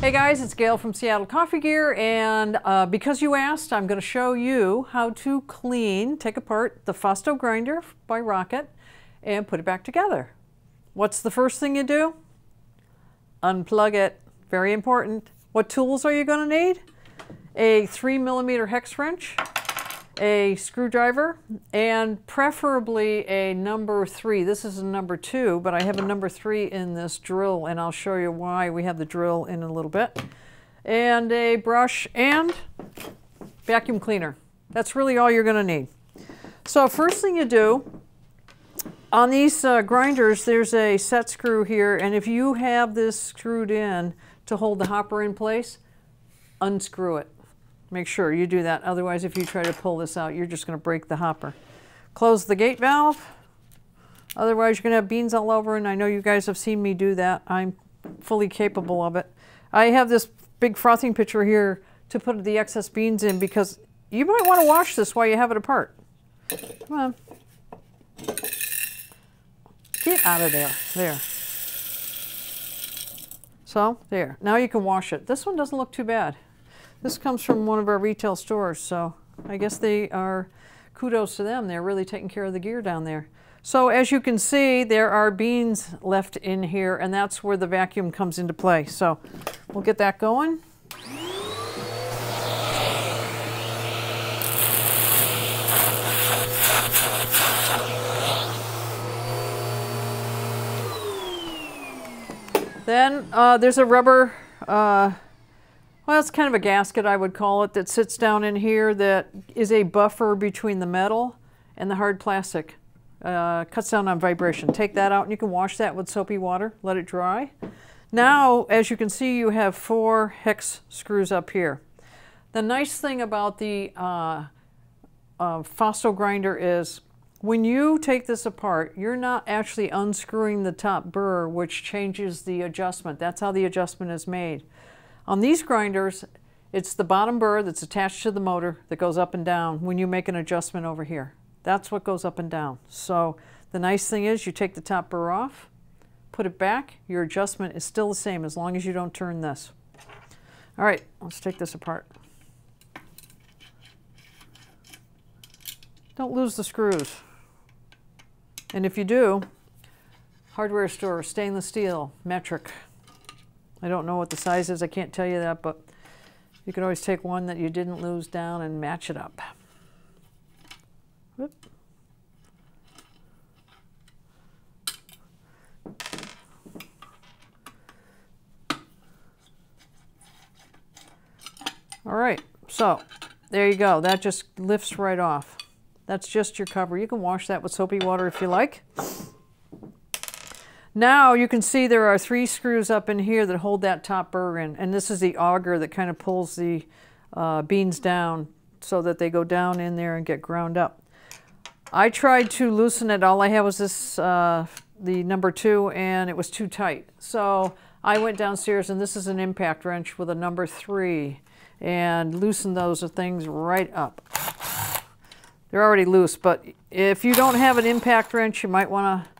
Hey guys, it's Gail from Seattle Coffee Gear, and uh, because you asked, I'm going to show you how to clean, take apart the Fausto grinder by Rocket and put it back together. What's the first thing you do? Unplug it. Very important. What tools are you going to need? A 3 millimeter hex wrench, a screwdriver, and preferably a number 3. This is a number 2, but I have a number 3 in this drill, and I'll show you why we have the drill in a little bit. And a brush and vacuum cleaner. That's really all you're going to need. So first thing you do, on these uh, grinders, there's a set screw here, and if you have this screwed in to hold the hopper in place, unscrew it. Make sure you do that. Otherwise, if you try to pull this out, you're just going to break the hopper. Close the gate valve. Otherwise, you're going to have beans all over, and I know you guys have seen me do that. I'm fully capable of it. I have this big frothing pitcher here to put the excess beans in because you might want to wash this while you have it apart. Come on. Get out of there. There. So, there. Now you can wash it. This one doesn't look too bad. This comes from one of our retail stores, so I guess they are, kudos to them. They're really taking care of the gear down there. So as you can see, there are beans left in here, and that's where the vacuum comes into play. So we'll get that going. Then uh, there's a rubber uh, well, it's kind of a gasket, I would call it, that sits down in here that is a buffer between the metal and the hard plastic. Uh, cuts down on vibration. Take that out and you can wash that with soapy water, let it dry. Now, as you can see, you have four hex screws up here. The nice thing about the uh, uh, Fausto grinder is when you take this apart, you're not actually unscrewing the top burr, which changes the adjustment. That's how the adjustment is made. On these grinders, it's the bottom burr that's attached to the motor that goes up and down when you make an adjustment over here. That's what goes up and down. So the nice thing is you take the top burr off, put it back, your adjustment is still the same as long as you don't turn this. All right, let's take this apart. Don't lose the screws. And if you do, hardware store, stainless steel, metric. I don't know what the size is, I can't tell you that, but you can always take one that you didn't lose down and match it up. Whoop. All right, so there you go. That just lifts right off. That's just your cover. You can wash that with soapy water if you like. Now you can see there are three screws up in here that hold that top burr in, and this is the auger that kind of pulls the uh, beans down so that they go down in there and get ground up. I tried to loosen it. All I had was this, uh, the number two, and it was too tight. So I went downstairs, and this is an impact wrench with a number three, and loosened those things right up. They're already loose, but if you don't have an impact wrench, you might want to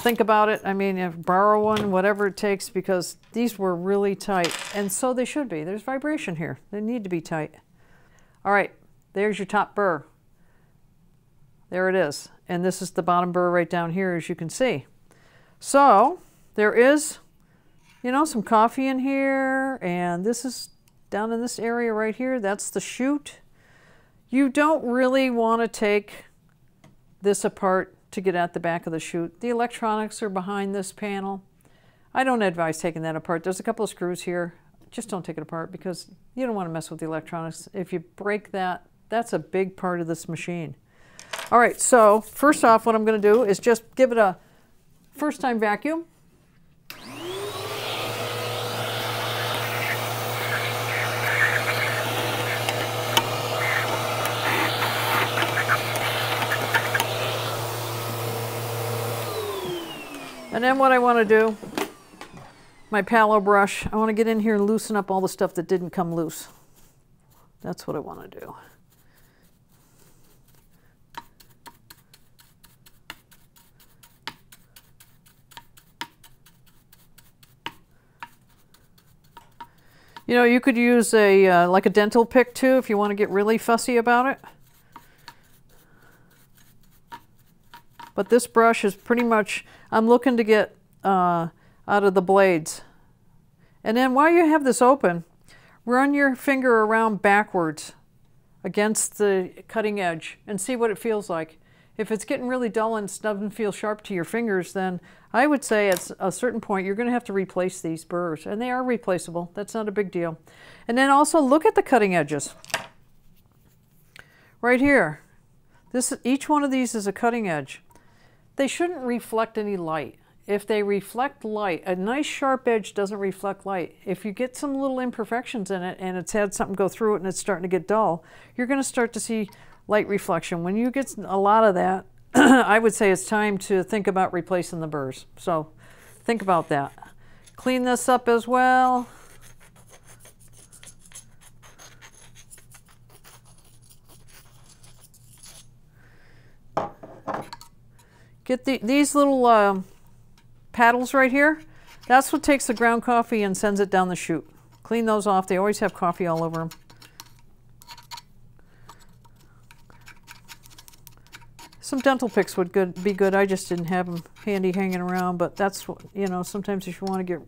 think about it. I mean, if borrow one, whatever it takes, because these were really tight. And so they should be. There's vibration here. They need to be tight. All right, there's your top burr. There it is. And this is the bottom burr right down here, as you can see. So there is, you know, some coffee in here. And this is down in this area right here. That's the chute. You don't really want to take this apart to get at the back of the chute. The electronics are behind this panel. I don't advise taking that apart. There's a couple of screws here. Just don't take it apart because you don't want to mess with the electronics. If you break that, that's a big part of this machine. All right, so first off, what I'm going to do is just give it a first time vacuum. And then what I want to do, my Pallo brush, I want to get in here and loosen up all the stuff that didn't come loose. That's what I want to do. You know, you could use a uh, like a dental pick too if you want to get really fussy about it. But this brush is pretty much, I'm looking to get uh, out of the blades. And then while you have this open, run your finger around backwards against the cutting edge and see what it feels like. If it's getting really dull and doesn't feel sharp to your fingers, then I would say at a certain point you're going to have to replace these burrs. And they are replaceable. That's not a big deal. And then also look at the cutting edges. Right here. This, each one of these is a cutting edge. They shouldn't reflect any light. If they reflect light, a nice sharp edge doesn't reflect light. If you get some little imperfections in it and it's had something go through it and it's starting to get dull, you're going to start to see light reflection. When you get a lot of that, I would say it's time to think about replacing the burrs. So think about that. Clean this up as well. Get the, these little uh, paddles right here. That's what takes the ground coffee and sends it down the chute. Clean those off. They always have coffee all over them. Some dental picks would good, be good. I just didn't have them handy hanging around, but that's, what you know, sometimes if you want to get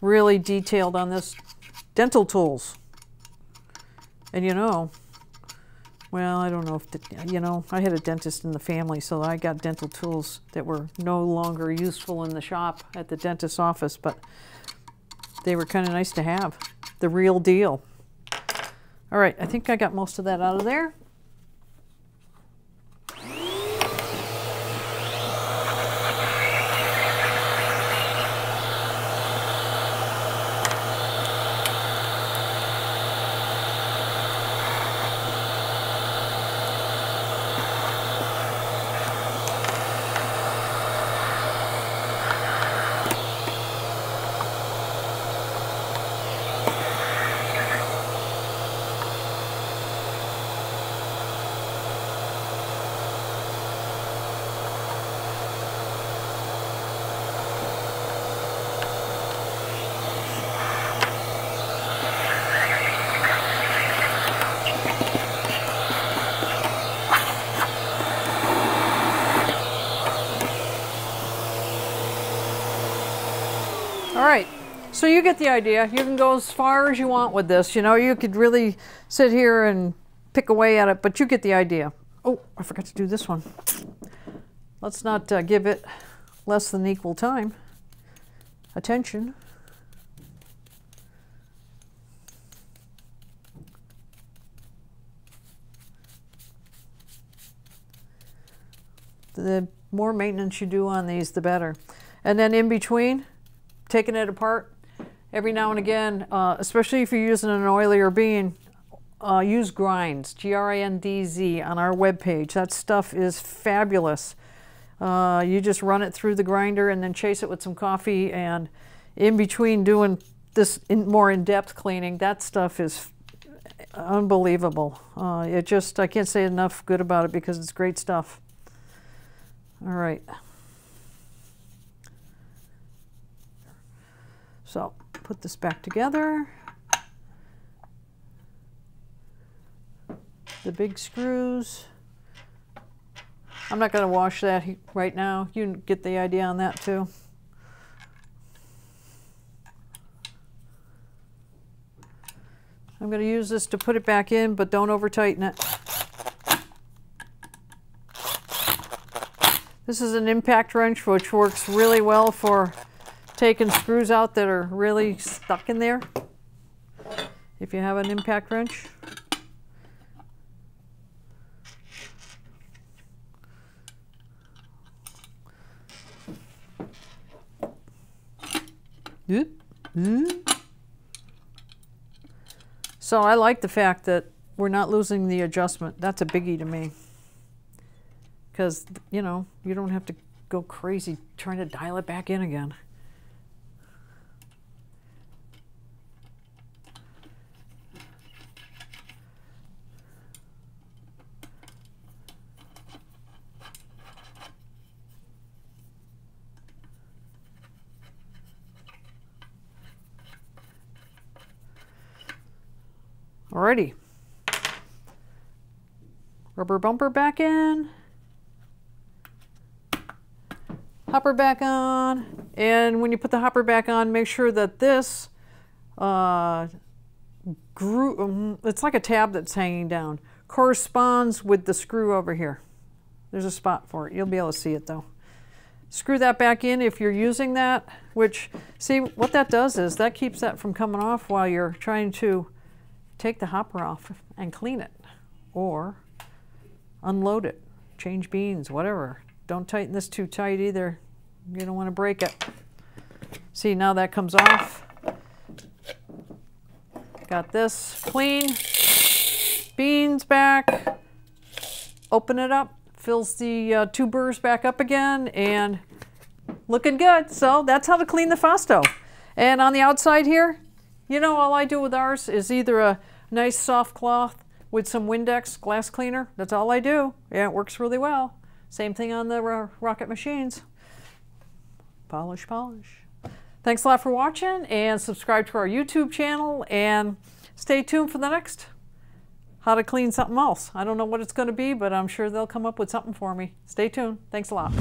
really detailed on this, dental tools. And you know, well, I don't know if, the, you know, I had a dentist in the family, so I got dental tools that were no longer useful in the shop at the dentist's office, but they were kind of nice to have. The real deal. All right, I think I got most of that out of there. All right, so you get the idea. You can go as far as you want with this. You know, you could really sit here and pick away at it, but you get the idea. Oh, I forgot to do this one. Let's not uh, give it less than equal time. Attention. The more maintenance you do on these, the better. And then in between, taking it apart every now and again, uh, especially if you're using an oilier bean, uh, use Grindz, G-R-I-N-D-Z, on our webpage. That stuff is fabulous. Uh, you just run it through the grinder and then chase it with some coffee and in between doing this in more in-depth cleaning, that stuff is unbelievable. Uh, it just, I can't say enough good about it because it's great stuff. All right. So put this back together. The big screws. I'm not going to wash that right now. You get the idea on that too. I'm going to use this to put it back in, but don't over tighten it. This is an impact wrench, which works really well for taking screws out that are really stuck in there. If you have an impact wrench. So I like the fact that we're not losing the adjustment. That's a biggie to me. Because, you know, you don't have to go crazy trying to dial it back in again. Alrighty. Rubber bumper back in. Hopper back on. And when you put the hopper back on, make sure that this uh, groove, um, it's like a tab that's hanging down, corresponds with the screw over here. There's a spot for it. You'll be able to see it though. Screw that back in if you're using that, which, see, what that does is that keeps that from coming off while you're trying to take the hopper off and clean it or unload it, change beans, whatever. Don't tighten this too tight either. You don't want to break it. See, now that comes off. Got this clean. Beans back. Open it up. Fills the uh, two burrs back up again and looking good. So that's how to clean the Fausto. And on the outside here, you know, all I do with ours is either a nice soft cloth with some Windex glass cleaner. That's all I do. Yeah, it works really well. Same thing on the Rocket machines. Polish, polish. Thanks a lot for watching and subscribe to our YouTube channel and stay tuned for the next how to clean something else. I don't know what it's going to be, but I'm sure they'll come up with something for me. Stay tuned. Thanks a lot.